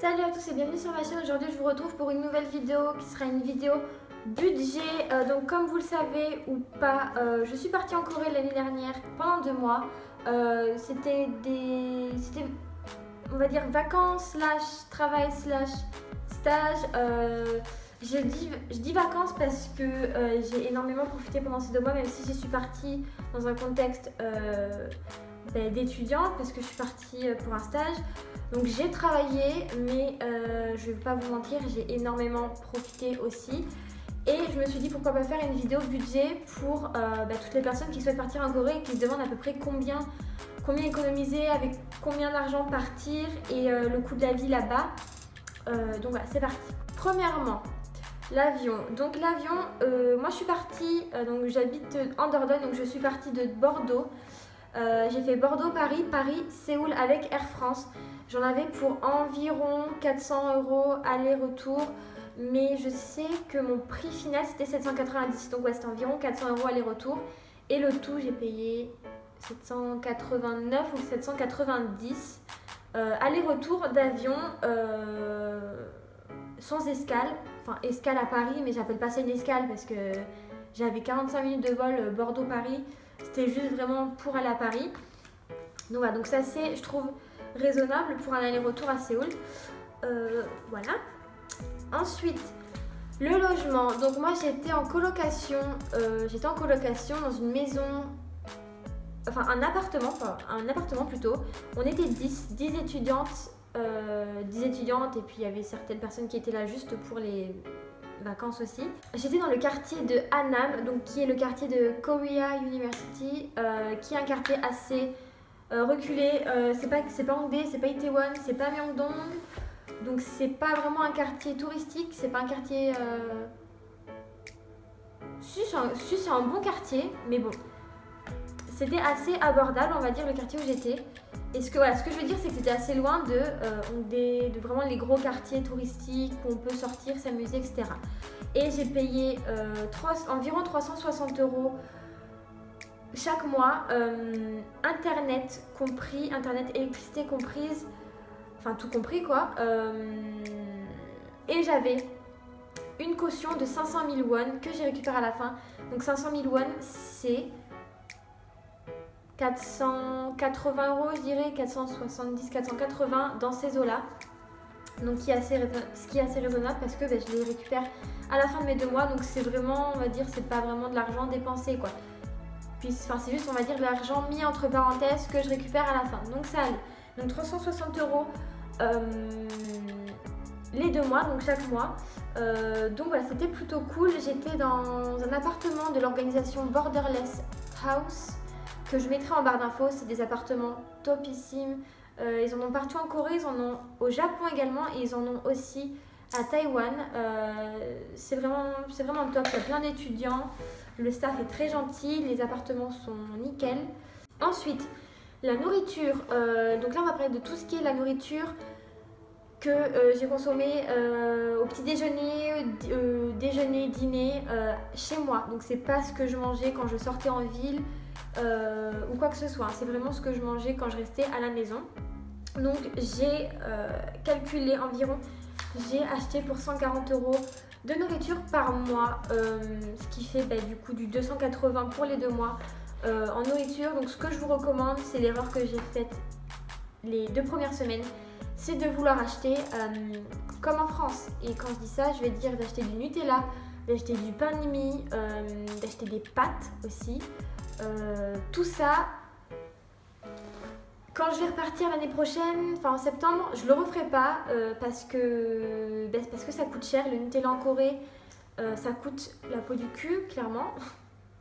Salut à tous et bienvenue sur ma chaîne. Aujourd'hui, je vous retrouve pour une nouvelle vidéo qui sera une vidéo budget. Euh, donc, comme vous le savez ou pas, euh, je suis partie en Corée l'année dernière pendant deux mois. Euh, c'était des. C'était, on va dire, vacances, slash travail, slash stage. je, dis, je dis vacances parce que j'ai énormément profité pendant ces deux mois, même si je suis partie dans un contexte d'étudiante, parce que je suis partie pour un stage. Donc j'ai travaillé, mais euh, je ne vais pas vous mentir, j'ai énormément profité aussi. Et je me suis dit pourquoi pas faire une vidéo budget pour euh, bah, toutes les personnes qui souhaitent partir en Corée et qui se demandent à peu près combien, combien économiser, avec combien d'argent partir et euh, le coût de la vie là-bas. donc voilà, c'est parti. Premièrement, l'avion. Donc l'avion, moi je suis partie, donc j'habite en Dordogne, donc je suis partie de Bordeaux. J'ai fait Bordeaux-Paris, Paris-Séoul avec Air France. J'en avais pour environ 400 euros aller-retour. Mais je sais que mon prix final c'était 790. Donc c'était environ 400 euros aller-retour. Et le tout, j'ai payé 789 ou 790 euh, aller-retour d'avion euh, sans escale. Enfin, escale à Paris, mais j'appelle pas ça une escale parce que j'avais 45 minutes de vol euh, Bordeaux-Paris. C'était juste vraiment pour aller à Paris. Donc voilà, donc ça c'est, je trouve, raisonnable pour un aller-retour à Séoul. Euh, voilà. Ensuite, le logement. Donc moi j'étais en colocation, euh, j'étais en colocation dans une maison, enfin un appartement, un appartement plutôt. On était 10, 10 étudiantes, 10 euh, étudiantes et puis il y avait certaines personnes qui étaient là juste pour les vacances aussi. J'étais dans le quartier de Hanam, donc qui est le quartier de Korea University, qui est un quartier assez euh, reculé, euh, c'est pas, pas Hongdae, c'est pas Itaewon, c'est pas Myeongdong. Donc c'est pas vraiment un quartier touristique, c'est pas un quartier... Euh... Si, c'est un, bon quartier, mais bon. C'était assez abordable, on va dire, le quartier où j'étais. Et ce que, voilà, ce que je veux dire, c'est que c'était assez loin de, euh, vraiment les gros quartiers touristiques où on peut sortir, s'amuser, etc. Et j'ai payé environ 360 euros chaque mois, euh, internet compris, internet électricité comprise, enfin tout compris quoi. Euh, et j'avais une caution de 500 000 won que j'ai récupéré à la fin. Donc 500 000 won, c'est 480 euros, je dirais, 470, 480 dans ces eaux-là. Donc qui est assez, ce qui est assez raisonnable parce que ben, je les récupère à la fin de mes deux mois. Donc c'est vraiment, on va dire, c'est pas vraiment de l'argent dépensé quoi. Puis c'est juste, on va dire, l'argent mis entre parenthèses que je récupère à la fin. Donc ça allait. Donc 360 euros euh, les deux mois, donc chaque mois. Euh, donc voilà, c'était plutôt cool. J'étais dans un appartement de l'organisation Borderless House que je mettrai en barre d'infos. C'est des appartements topissimes. Euh, ils en ont partout en Corée, ils en ont au Japon également et ils en ont aussi à Taïwan. c'est vraiment, vraiment top. Il y a plein d'étudiants. Le staff est très gentil, les appartements sont nickel. Ensuite, la nourriture. Euh, donc là, on va parler de tout ce qui est la nourriture que euh, j'ai consommé euh, au petit déjeuner, déjeuner, dîner chez moi. Donc c'est pas ce que je mangeais quand je sortais en ville ou quoi que ce soit. C'est vraiment ce que je mangeais quand je restais à la maison. Donc j'ai calculé environ, j'ai acheté pour 140 euros de nourriture par mois, euh, ce qui fait bah, du coup du 280 pour les deux mois euh, en nourriture. Donc ce que je vous recommande, c'est l'erreur que j'ai faite les deux premières semaines, c'est de vouloir acheter euh, comme en France. Et quand je dis ça, je vais dire d'acheter du Nutella, d'acheter du pain de mie, d'acheter des pâtes aussi. Tout ça, quand je vais repartir l'année prochaine, enfin en septembre, je le referai pas euh, parce, que, ben, parce que ça coûte cher. Le Nutella en Corée, euh, ça coûte la peau du cul, clairement.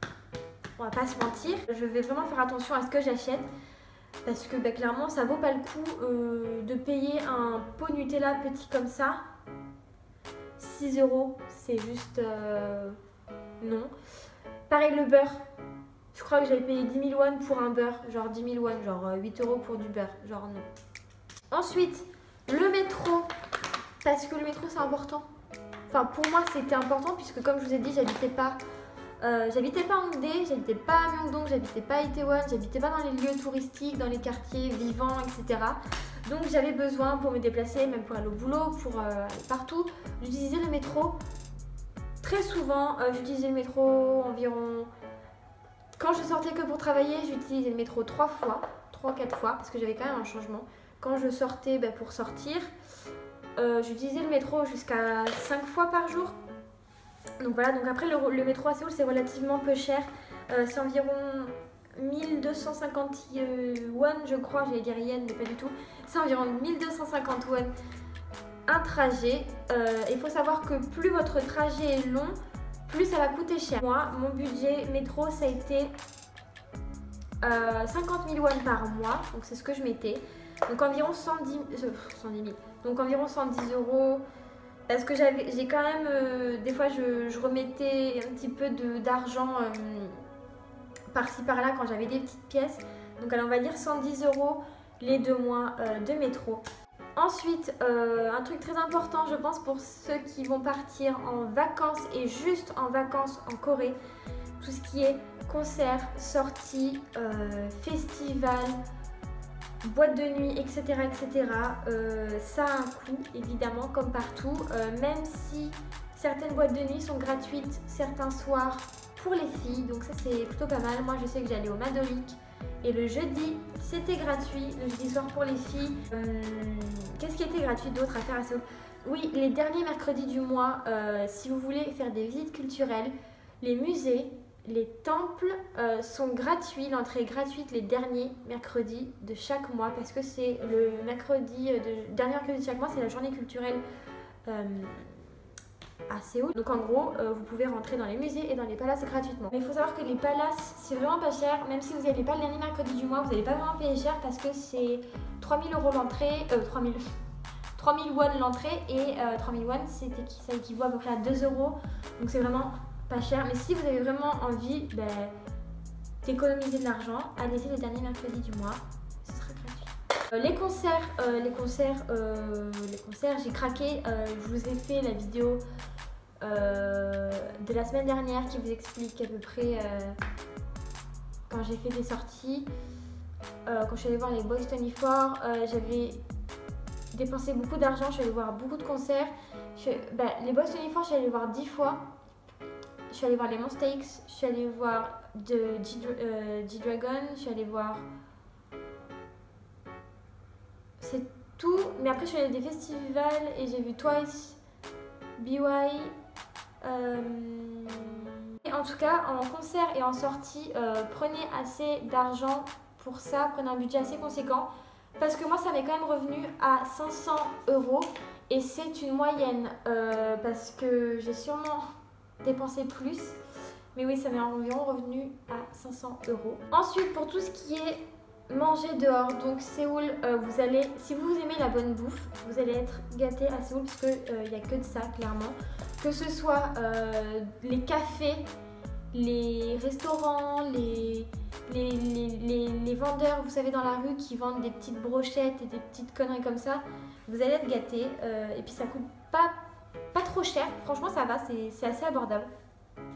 On va pas se mentir. Je vais vraiment faire attention à ce que j'achète parce que ben, clairement, ça vaut pas le coup euh, de payer un pot Nutella petit comme ça. 6 euros, c'est juste non. Pareil le beurre, je crois que j'avais payé 10 000 won pour un beurre, genre 10 000 won, genre 8 euh, euros pour du beurre, genre non. Ensuite, le métro, parce que le métro c'est important. Enfin, pour moi c'était important puisque comme je vous ai dit, j'habitais pas, euh, j'habitais pas Hongdae, j'habitais pas à Myeongdong, j'habitais pas à Itaewon, j'habitais pas dans les lieux touristiques, dans les quartiers vivants, etc. Donc j'avais besoin pour me déplacer, même pour aller au boulot, pour aller partout, d'utiliser le métro. Très souvent, j'utilisais le métro environ... Quand je sortais que pour travailler, j'utilisais le métro trois fois, trois, quatre fois, parce que j'avais quand même un changement. Quand je sortais ben, pour sortir, j'utilisais le métro jusqu'à 5 fois par jour. Donc voilà, donc après le, métro à Séoul c'est relativement peu cher. Euh, c'est environ 1250 won je crois, j'allais dire yen mais pas du tout. C'est environ 1250 won un trajet. Euh, il faut savoir que plus votre trajet est long, plus ça va coûter cher. Moi, mon budget métro ça a été 50 euh, 000 won par mois, donc c'est ce que je mettais. Donc environ 110, 110 000. Donc environ 110 euros parce que j'ai quand même, euh, des fois je, remettais un petit peu d'argent euh, par-ci par-là quand j'avais des petites pièces. Donc alors on va dire 110 euros les deux mois euh, de métro. Ensuite, un truc très important je pense pour ceux qui vont partir en vacances et juste en vacances en Corée, tout ce qui est concerts, sorties, festivals, boîte de nuit, etc. etc. Euh, ça a un coût, évidemment, comme partout. Euh, même si certaines boîtes de nuit sont gratuites certains soirs pour les filles. Donc ça, c'est plutôt pas mal. Moi, je sais que j'allais au Madolic. Et le jeudi, c'était gratuit. Le jeudi soir pour les filles. Euh, qu'est-ce qui était gratuit d'autre à faire à Seoul Oui, les derniers mercredis du mois, si vous voulez faire des visites culturelles, les musées, les temples euh, sont gratuits, l'entrée est gratuite les derniers mercredis de chaque mois parce que c'est le mercredi, euh, de, dernier mercredi de chaque mois, c'est la journée culturelle euh, à Séoul. Donc en gros, vous pouvez rentrer dans les musées et dans les palaces gratuitement. Mais il faut savoir que les palaces, c'est vraiment pas cher, même si vous n'allez pas le dernier mercredi du mois, vous n'allez pas vraiment payer cher parce que c'est 3000 euros l'entrée, euh, 3000 3000 won l'entrée et 3000 won ça équivaut à peu près à 2 euros. Donc c'est vraiment pas cher. Mais si vous avez vraiment envie ben, d'économiser de l'argent, allez-y le dernier mercredi du mois. Les concerts, euh, les concerts, euh, les concerts, j'ai craqué. je vous ai fait la vidéo de la semaine dernière qui vous explique à peu près quand j'ai fait des sorties. quand je suis allée voir les Boys 24, j'avais dépensé beaucoup d'argent, je suis allée voir beaucoup de concerts. Ben, les Boys 24, je suis allée voir 10 fois je suis allée voir les Monsteaks, je suis allée voir G-Dragon, je suis allée voir. Mais après, je suis allée des festivals et j'ai vu Twice, BY. Euh, en tout cas, en concert et en sortie, euh, prenez assez d'argent pour ça, prenez un budget assez conséquent. Parce que moi, ça m'est quand même revenu à 500 euros. Et c'est une moyenne. Euh, parce que j'ai sûrement dépenser plus. Mais oui, ça m'est environ revenu à 500 euros. Ensuite, pour tout ce qui est manger dehors, donc Séoul, euh, vous allez, si vous aimez la bonne bouffe, vous allez être gâté à Séoul parce qu'il n'y euh, a que de ça, clairement. Que ce soit euh, les cafés, les restaurants, les, les, les, les, vendeurs, vous savez, dans la rue qui vendent des petites brochettes et des petites conneries comme ça, vous allez être gâté. et puis ça coûte pas pas trop cher, franchement ça va, c'est assez abordable.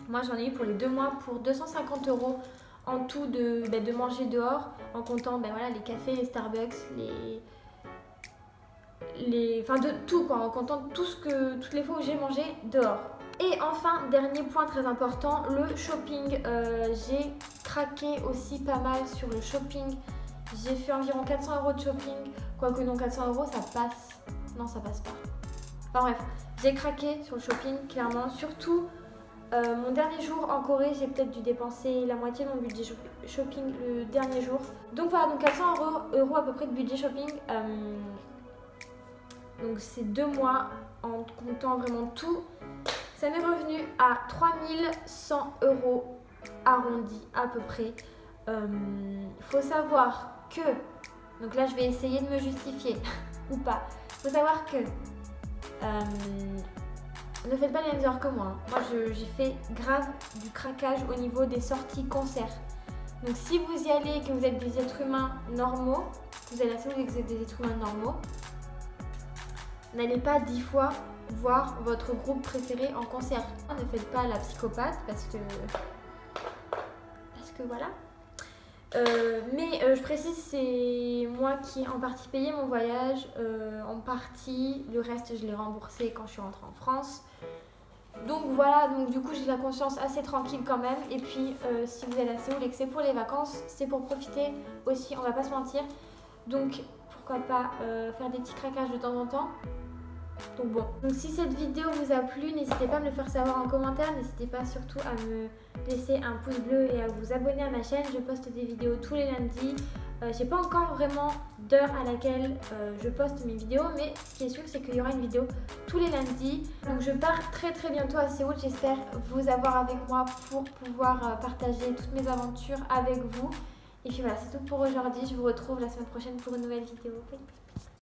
Moi j'en ai eu pour les deux mois pour 250 euros en tout de, ben, de manger dehors, en comptant ben, voilà, les cafés, les Starbucks, les, les, enfin de tout quoi, en comptant tout ce que, toutes les fois où j'ai mangé dehors. Et enfin, dernier point très important, le shopping. Euh, j'ai craqué aussi pas mal sur le shopping. J'ai fait environ 400 euros de shopping. Quoique non, 400 euros ça passe. Non, ça passe pas. Enfin bref, j'ai craqué sur le shopping, clairement. Surtout, euh, mon dernier jour en Corée, j'ai peut-être dû dépenser la moitié de mon budget shopping le dernier jour. Donc voilà, donc 400 euros, à peu près de budget shopping. Euh, donc c'est deux mois en comptant vraiment tout. Ça m'est revenu à 3100 euros arrondi à peu près. Euh, faut savoir que, donc là je vais essayer de me justifier ou pas. Il faut savoir que euh, ne faites pas les mêmes heures que moi. Hein. Moi, j'ai fait grave du craquage au niveau des sorties concerts. Donc, si vous y allez et que vous êtes des êtres humains normaux, vous allez assez que vous êtes des êtres humains normaux, n'allez pas dix fois voir votre groupe préféré en concert. Ne faites pas la psychopathe parce que. Parce que voilà. Euh, mais euh, je précise, c'est moi qui ai en partie payé mon voyage, euh, en partie, le reste je l'ai remboursé quand je suis rentrée en France. Donc voilà, donc du coup j'ai la conscience assez tranquille quand même. Et puis si vous allez à Séoul et que c'est pour les vacances, c'est pour profiter aussi, on va pas se mentir. Donc pourquoi pas faire des petits craquages de temps en temps. Donc bon, donc si cette vidéo vous a plu, n'hésitez pas à me le faire savoir en commentaire, n'hésitez pas surtout à me laisser un pouce bleu et à vous abonner à ma chaîne, je poste des vidéos tous les lundis. Euh, J'ai pas encore vraiment d'heure à laquelle euh, je poste mes vidéos, mais ce qui est sûr c'est qu'il y aura une vidéo tous les lundis. Donc je pars très très bientôt à Séoul, j'espère vous avoir avec moi pour pouvoir euh, partager toutes mes aventures avec vous. Et puis voilà, c'est tout pour aujourd'hui, je vous retrouve la semaine prochaine pour une nouvelle vidéo.